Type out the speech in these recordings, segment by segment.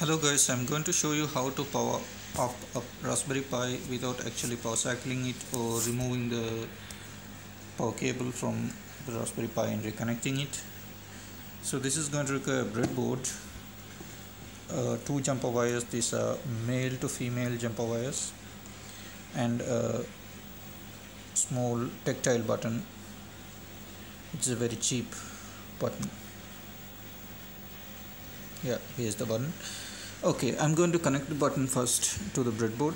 Hello guys, I'm going to show you how to power up a Raspberry Pi without actually power cycling it or removing the power cable from the Raspberry Pi and reconnecting it. So this is going to require a breadboard, uh, two jumper wires, these are male to female jumper wires and a small tactile button. It's a very cheap button yeah here's the button. Okay I'm going to connect the button first to the breadboard.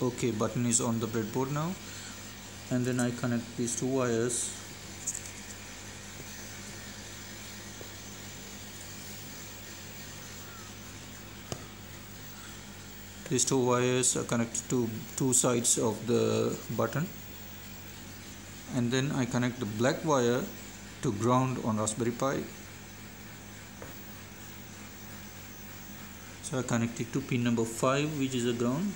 Okay button is on the breadboard now. And then I connect these two wires. These two wires are connected to two sides of the button and then I connect the black wire to ground on Raspberry Pi. So I connect it to pin number 5 which is a ground.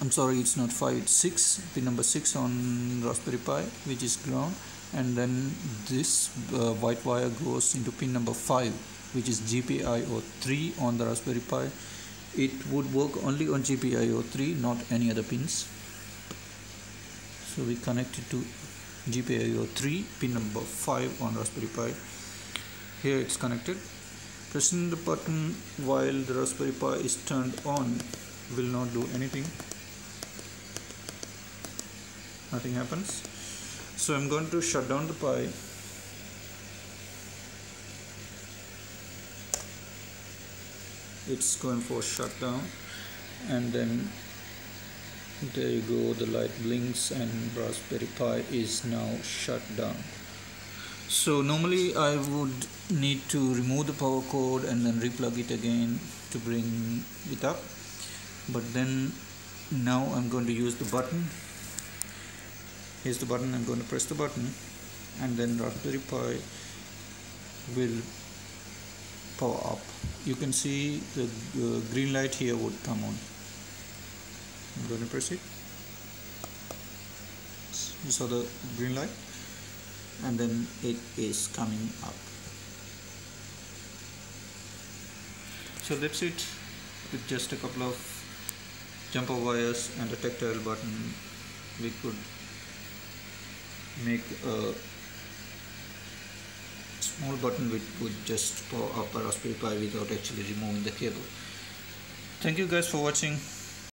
I'm sorry it's not 5 it's 6 pin number 6 on Raspberry Pi which is ground. And then this uh, white wire goes into pin number 5 which is GPIO 3 on the Raspberry Pi it would work only on GPIO 3 not any other pins. So we connect it to GPIO 3 pin number 5 on Raspberry Pi. Here it's connected. Pressing the button while the Raspberry Pi is turned on will not do anything. Nothing happens. So I'm going to shut down the Pi it's going for shutdown. And then there you go the light blinks and Raspberry Pi is now shut down. So normally I would need to remove the power cord and then replug it again to bring it up. But then now I'm going to use the button. Here's the button I'm going to press the button. And then Raspberry Pi will power up. You can see the uh, green light here would come on. I'm going to press it you saw the green light? And then it is coming up. So that's it. With just a couple of jumper wires and a tactile button we could make a small button which would just power uh, up a Raspberry Pi without actually removing the cable. Thank you guys for watching.